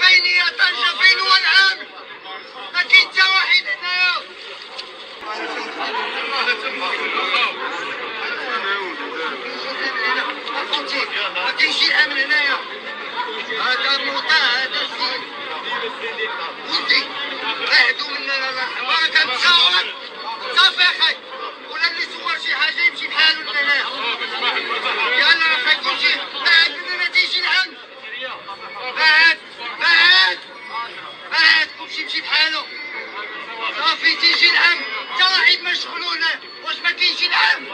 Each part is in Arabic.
فين هي طنجة فين هو العامل ما كاين حتى واحد هنايا ما كاينش شي عامل هنايا هذا موطا هذا الزين ولدي بعدوا مننا يرحمه أنا كنتصور صافي أخي. ولا اللي صور شي حاجة يمشي بحالو لهنايا يلا أخي كلشي بعد مننا تيجي العام كلشي يمشي بحالو صافي تيجي العام حتى واحد ما شغلونا واش ما كاينش العام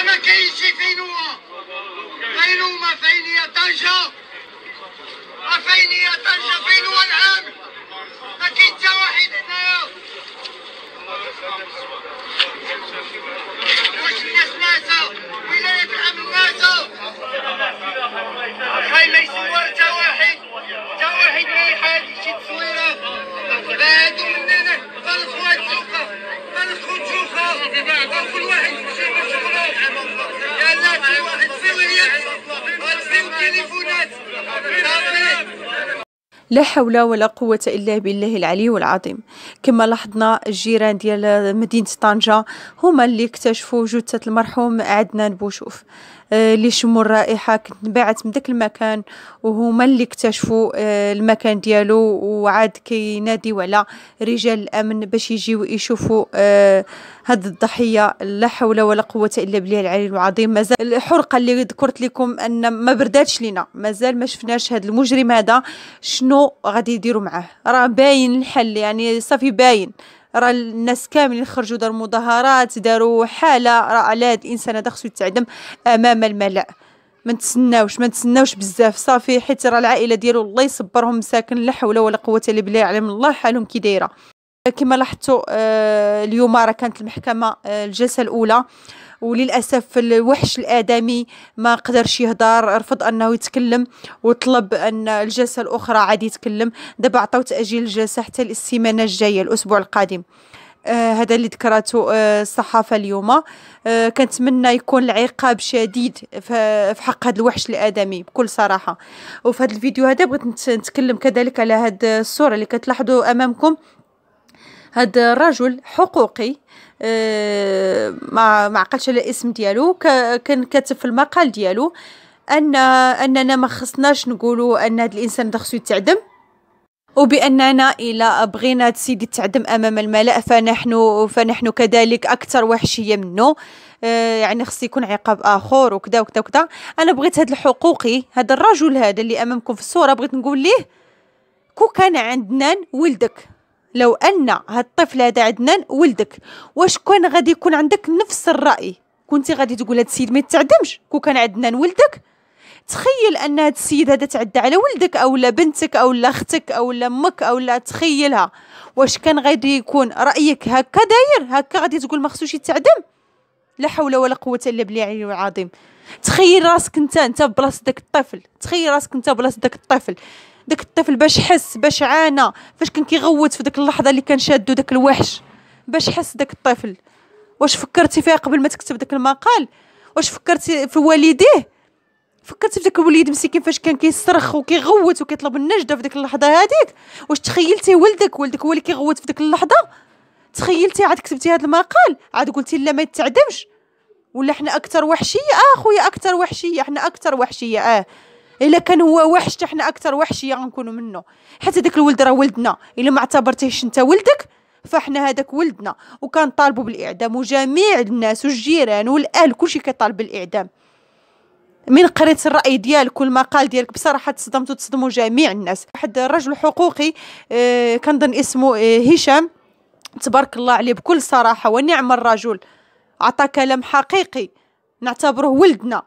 أنا كاين شي فين هو؟ فين هما فين هي طنجة؟ فين هي طنجة؟ فين هو العام ما كاين حتى واحد هنايا واش الناس ناسا ولاية العام ناسا خاي ما يصور حتى واحد حتى واحد ما يحال شي تصويره بعدوا مننا غنخوة تشوفها غنخوة تشوفها كل واحد يمشي بشغله يلا كل واحد في وليات غتفيو التليفونات صافي لا حول ولا قوة إلا بالله العلي العظيم كما لاحظنا الجيران ديال مدينة طنجة هما اللي اكتشفوا جثة المرحوم عدنان بوشوف. اللي شموا الرائحة كنت نبعت من داك المكان وهما اللي اكتشفوا آه، المكان ديالو وعاد كيناديو على رجال الأمن باش يجيو يشوفوا آه، هاد الضحية. لا حول ولا قوة إلا بالله العلي العظيم. مازال الحرقة اللي ذكرت لكم أن ما برداتش لينا. مازال ما شفناش هاد المجرم هذا. شنو غادي يديروا معاه؟ راه باين الحل يعني صافي باين. راه الناس كاملين خرجوا داروا مظاهرات داروا حالة راه على هاد الإنسان هذا خصو يتعدم أمام الملأ. ما نتسناوش ما نتسناوش بزاف. صافي حيت راه العائلة ديالو الله يصبرهم مساكن لا حول ولا قوة إلا بالله يعلم الله حالهم كي دايرة. كما لاحظتوا آه، اليوم راه كانت المحكمة آه، الجلسة الأولى. وللأسف الوحش الآدمي ما قدرش يهضر رفض أنه يتكلم وطلب أن الجلسة الأخرى عاد يتكلم. دابا عطاو تأجيل الجلسة حتى السيمانه الجاية الأسبوع القادم. آه هذا اللي ذكرته آه الصحافة اليوم. آه كنتمنى يكون العقاب شديد في حق هذا الوحش الآدمي بكل صراحة. وفي هذا الفيديو هذا بغيت نت- نتكلم كذلك على هذه الصورة اللي كتلاحظوا أمامكم. هذا الرجل حقوقي ما ما عقلش على الاسم ديالو. كان كاتب في المقال ديالو ان أننا ما خصناش نقولوا أن هذا الإنسان خصو يتعدم وبأننا إلى بغينا هاد السيد يتعدم أمام الملأ فنحن فنحن كذلك أكثر وحشية منه. آه، يعني خص يكون عقاب آخر وكذا وكذا وكذا. أنا بغيت هذا الحقوقي هذا الرجل هذا اللي أمامكم في الصورة بغيت نقول ليه كو كان عندنا ولدك. لو أن هاد الطفل هذا عدنان ولدك. واش كان غادي يكون عندك نفس الرأي؟ كنتي غادي تقول هاد السيد ما يتعدمش. كو كان عدنان ولدك تخيل أن هاد السيد هذا تعدى على ولدك أو لا بنتك أو لا أختك أو لا أمك أو لا تخيلها. واش كان غادي يكون رأيك هكا داير؟ هكا غادي تقول ما خصوش يتعدم؟ لا حول ولا قوة إلا بالله العلي العظيم. تخيل راسك أنت أنت بلاصه داك الطفل. تخيل راسك أنت بلاصه داك الطفل. داك الطفل باش حس باش عانى فاش كان كيغوت في ديك اللحظة اللي كان شادو داك الوحش. باش حس داك الطفل. واش فكرتي فيها قبل ما تكتب داك المقال؟ واش فكرتي في والديه؟ فكرتي في داك الوليد مسكين فاش كان كيصرخ وكيغوت وكيطلب النجدة في ديك اللحظة هذيك واش تخيلتي ولدك؟ ولدك هو اللي كيغوت في ديك اللحظة؟ تخيلتي عاد كتبتي هذا المقال؟ عاد قلتي لا ما يتعدمش. ولا حنا أكثر وحشية؟ آه خويا أكثر وحشية. حنا أكثر وحشية. آه. إلا كان هو وحش حتى حنا أكثر وحشيه غنكونوا منه. حتى داك الولد راه ولدنا. إلا ما اعتبرتيهش أنت ولدك فاحنا هذاك ولدنا. وكان طالبوا بالإعدام وجميع الناس والجيران والاهل كلشي كيطالب بالإعدام. من قريت الرأي ديالك والمقال ديالك بصراحة تصدمت وتصدموا جميع الناس. واحد الرجل حقوقي آه، كنظن اسمه آه، هشام. تبارك الله عليه بكل صراحة ونعم الرجل. عطى كلام حقيقي. نعتبره ولدنا.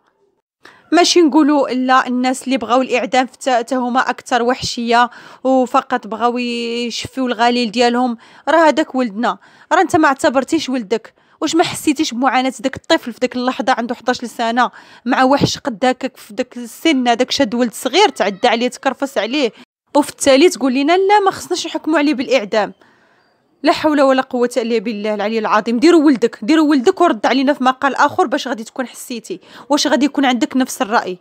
ماشي نقولوا لا الناس اللي بغاو الإعدام حتى هما أكثر وحشية وفقط بغاو يشفيو الغليل ديالهم. راه هذاك ولدنا. راه أنت ما اعتبرتيش ولدك. واش ما حسيتيش بمعاناة داك الطفل في ديك اللحظة عنده 11 سنه مع وحش قد هكاك في داك السن هذاك شاد ولد صغير تعدى عليه تكرفس عليه. وفي التالي تقول لنا لا ما خصناش نحكموا عليه بالإعدام. لا حول ولا قوة إلا بالله العلي العظيم. ديروا ولدك ديروا ولدك ورد علينا في مقال آخر باش غادي تكون حسيتي. واش غادي يكون عندك نفس الرأي؟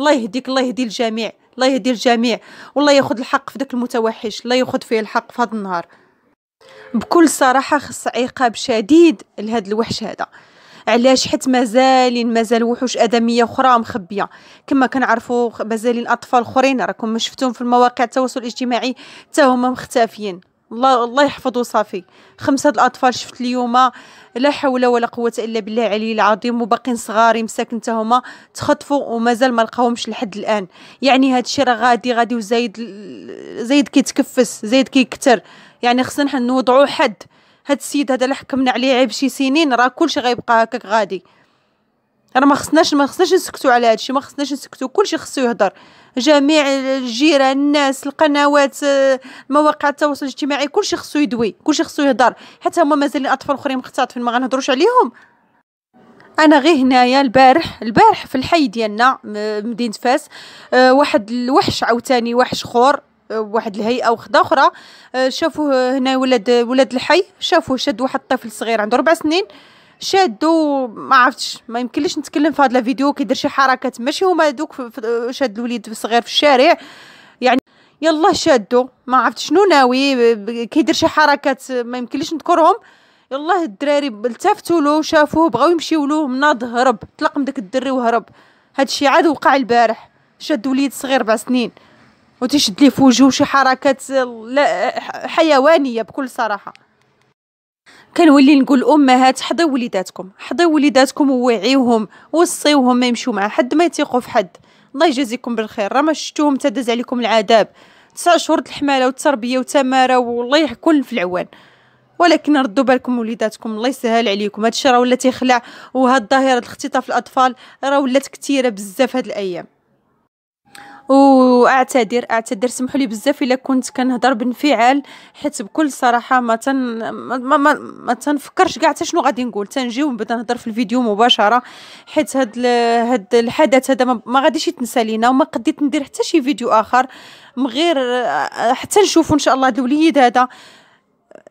الله يهديك الله يهدي الجميع الله يهدي الجميع. والله ياخذ الحق في داك المتوحش الله ياخذ فيه الحق في هذا النهار. بكل صراحة خص عقاب شديد لهذا الوحش هذا. علاش؟ حيت مازالين مازال وحوش آدمية أخرى مخبية. كما كنعرفوا مازالين أطفال أخرين راكم شفتوهم في المواقع التواصل الاجتماعي حتى هما مختفيين. الله الله يحفظه صافي خمسة الأطفال شفت اليوم لا حول ولا قوة إلا بالله العلي العظيم وباقين صغاري مساكن حتى هما تخطفوا ومازال ما لقاوهمش لحد الآن. يعني هذا الشيء راه غادي غادي وزايد زايد كيتكفس زايد كيكتر. يعني خصنا نوضعوا حد. هاد السيد هذا اللي حكمنا عليه عيب شي سنين راه كلشي غيبقى هكاك غادي. راه ما خصناش ما خصناش نسكتوا على هادشي ما خصناش نسكتوا كلشي خصو يهضر. جميع الجيران الناس القنوات مواقع التواصل الاجتماعي كلشي خصو يدوي كلشي خصو يهضر. حتى هما مازالين أطفال أخرين مختطفين ما غنهضروش عليهم. أنا غير هنايا البارح البارح في الحي ديالنا مدينة فاس أه واحد الوحش عاوتاني وحش خور واحد الهيئة وحدة أخرى آه، شافوه هنا ولاد ولاد الحي شافوه شاد واحد الطفل صغير عنده ربع سنين. شادو ما عرفتش ما يمكنليش نتكلم في هذا الفيديو كيدير شي حركات. ماشي هما دوك شاد الوليد الصغير في الشارع. يعني يلا شادو ما عرفت شنو ناوي؟ كيدير شي حركات ما يمكنليش نذكرهم. يلا الدراري التفتوا له شافوه بغاو يمشيو له مناض هرب طلق من داك الدري وهرب. هادشي عاد وقع البارح. شاد وليد صغير ربع سنين. وتشد لي في وجهه شي حركات حيوانية بكل صراحة. كنولي نقول الامهات حضيو وليداتكم. حضيو وليداتكم ووعيوهم وصيوهم ما يمشيو مع حد ما يثيقوا في حد. الله يجازيكم بالخير. راه ما شفتوهم تدز عليكم العذاب. تسع شهور الحماله والتربية وتماره والله يحكون في العوان. ولكن ردوا بالكم وليداتكم. الله يسهل عليكم. هادشي راه ولا تيخلع. وهاد الظاهرة الاختطاف الأطفال راه ولات كثيرة بزاف هاد الأيام. واعتذر اعتذر سمحوا لي بزاف إلا كنت كنهضر بانفعال حيت بكل صراحة ما تن ما, ما, ما تنفكرش كاع حتى شنو غادي نقول. تنجي ونبدا نهضر في الفيديو مباشرة حيت هاد هاد الحدث هذا ما غاديش يتنسى لينا وما قديت ندير حتى شي فيديو آخر من غير حتى نشوفوا إن شاء الله هاد الوليد هذا.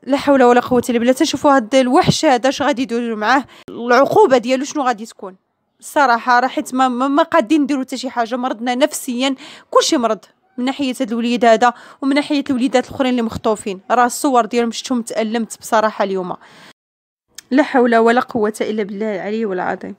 لا حول ولا قوة إلا بالله. تنشوفوا هاد الوحش هذا اش غادي يديروا معاه العقوبة ديالو شنو غادي تكون. الصراحه راه حيت ما, ما قادين نديرو حتى شي حاجة مرضنا نفسيا كلشي مرض من ناحية هاد الوليد هذا ومن ناحية الوليدات الأخرين اللي مخطوفين. راه الصور ديالهم شفتهم تالمت بصراحة اليوم. لا حول ولا قوة إلا بالله العلي العظيم